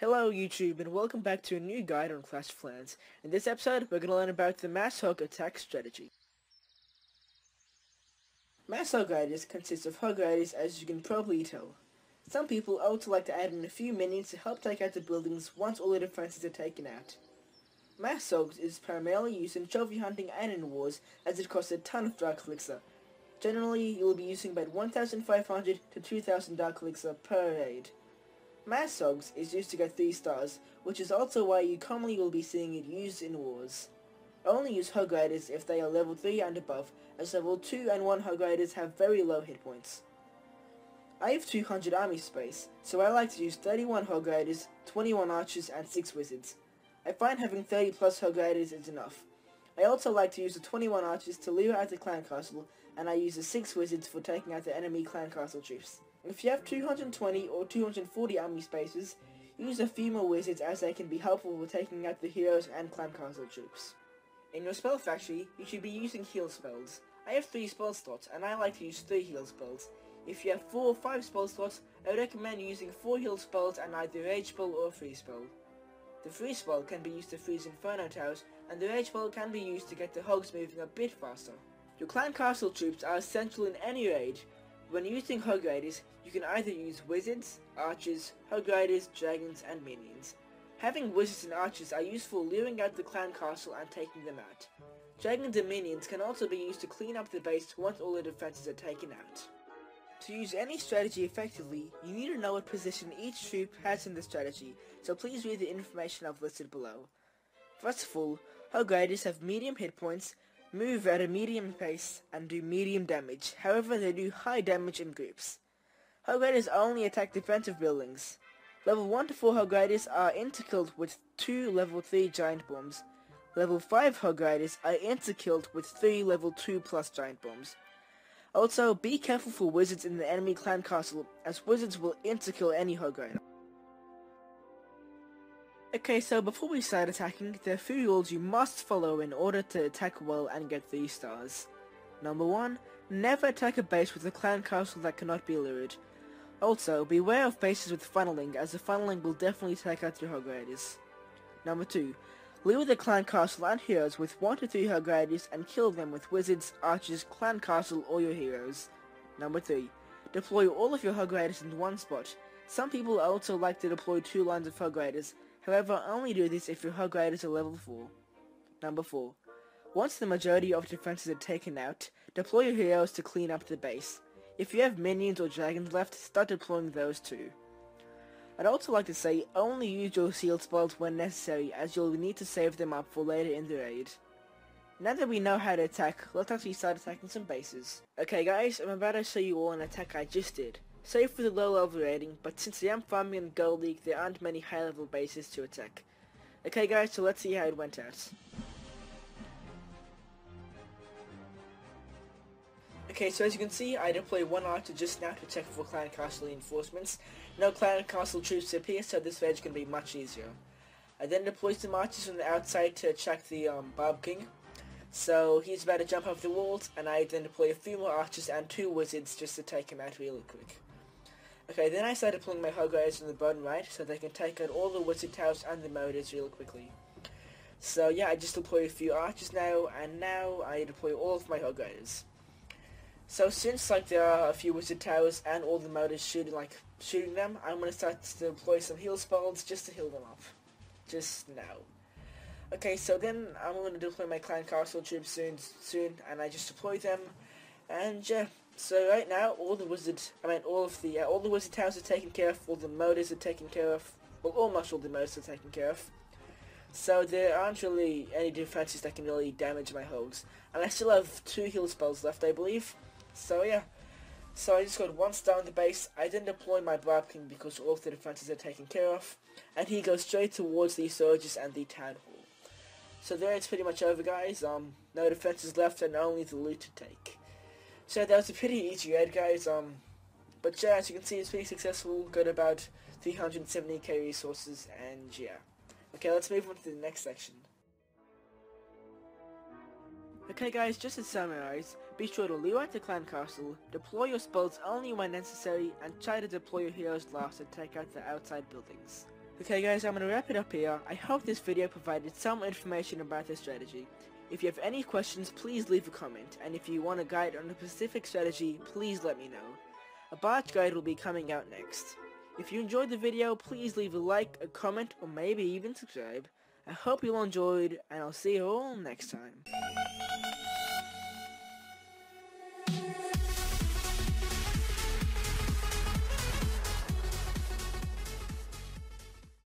Hello YouTube and welcome back to a new guide on Clash of Clans. In this episode we're going to learn about the Mass Hog attack strategy. Mass Hog Riders consists of Hog Riders as you can probably tell. Some people also like to add in a few minions to help take out the buildings once all the defenses are taken out. Mass Hogs is primarily used in trophy hunting and in wars as it costs a ton of Dark Elixir. Generally you will be using about 1500 to 2000 Dark Elixir per raid. Mass Hogs is used to get 3 stars, which is also why you commonly will be seeing it used in wars. Only use Hog Riders if they are level 3 and above, as level 2 and 1 Hog Riders have very low hit points. I have 200 army space, so I like to use 31 Hog Riders, 21 Archers and 6 Wizards. I find having 30 plus Hog Riders is enough. I also like to use the 21 Archers to lure out the Clan Castle, and I use the 6 Wizards for taking out the enemy Clan Castle troops. If you have 220 or 240 army spaces, use a few more wizards as they can be helpful for taking out the heroes and clan castle troops. In your spell factory, you should be using heal spells. I have 3 spell slots and I like to use 3 heal spells. If you have 4 or 5 spell slots, I recommend using 4 heal spells and either rage spell or freeze spell. The freeze spell can be used to freeze inferno towers and the rage spell can be used to get the hogs moving a bit faster. Your clan castle troops are essential in any raid, when using Hog Riders, you can either use Wizards, Archers, Hog Riders, Dragons, and Minions. Having Wizards and Archers are useful luring out the clan castle and taking them out. Dragons and Minions can also be used to clean up the base once all the defenses are taken out. To use any strategy effectively, you need to know what position each troop has in the strategy, so please read the information I've listed below. First of all, Hog Riders have medium hit points, move at a medium pace, and do medium damage. However, they do high damage in groups. hogriders only attack defensive buildings. Level 1 to 4 Hog Riders are instakilled with 2 level 3 giant bombs. Level 5 Hog Riders are instakilled with 3 level 2 plus giant bombs. Also, be careful for wizards in the enemy clan castle, as wizards will instakill any Hog Rider. Okay, so before we start attacking, there are few rules you must follow in order to attack well and get these stars. Number 1. Never attack a base with a clan castle that cannot be lured. Also, beware of bases with funneling, as the funneling will definitely take out your Hog Riders. Number 2. Lure the clan castle and heroes with 1 to 3 Hog Riders and kill them with wizards, archers, clan castle, or your heroes. Number 3. Deploy all of your Hog Riders in one spot. Some people also like to deploy two lines of Hog Riders, However, only do this if your Hog is a level 4. Number 4. Once the majority of defenses are taken out, deploy your heroes to clean up the base. If you have minions or dragons left, start deploying those too. I'd also like to say, only use your sealed spells when necessary, as you'll need to save them up for later in the raid. Now that we know how to attack, let's actually start attacking some bases. Okay guys, I'm about to show you all an attack I just did. Save for the low level rating, but since I am farming in Gold League, there aren't many high level bases to attack. Okay guys, so let's see how it went out. Okay, so as you can see, I deployed one archer just now to check for clan castle reinforcements. No clan castle troops appear, so this raid's gonna be much easier. I then deployed some archers from the outside to check the um, King. So he's about to jump off the walls, and I then deploy a few more archers and two wizards just to take him out really quick. Okay, then I started pulling my Hog Riders in the bottom right so they can take out all the Wizard Towers and the Mortars real quickly. So yeah, I just deploy a few archers now, and now I deploy all of my Hog Riders. So since like there are a few Wizard Towers and all the Mortars shooting like shooting them, I'm gonna start to deploy some heal spells just to heal them up. Just now. Okay, so then I'm gonna deploy my Clan Castle troops soon, soon, and I just deploy them, and yeah, so right now, all the wizards, I mean, all of the, uh, all the wizard towers are taken care of, all the mortars are taken care of, well, almost all the mortars are taken care of. So there aren't really any defenses that can really damage my hogs. And I still have two heal spells left, I believe. So yeah. So I just got one star on the base. I then deploy my Barb King because all of the defenses are taken care of. And he goes straight towards the Storages and the Town Hall. So there it's pretty much over guys. Um, no defenses left and only the loot to take. So that was a pretty easy raid, guys. Um, but yeah, as you can see, it's pretty successful. Got about 370k resources, and yeah. Okay, let's move on to the next section. Okay guys, just to summarize, be sure to lure out the clan castle, deploy your spells only when necessary, and try to deploy your heroes last to take out the outside buildings. Okay guys, I'm to wrap it up here. I hope this video provided some information about this strategy. If you have any questions, please leave a comment, and if you want a guide on a specific strategy, please let me know. A bot guide will be coming out next. If you enjoyed the video, please leave a like, a comment, or maybe even subscribe. I hope you all enjoyed, and I'll see you all next time.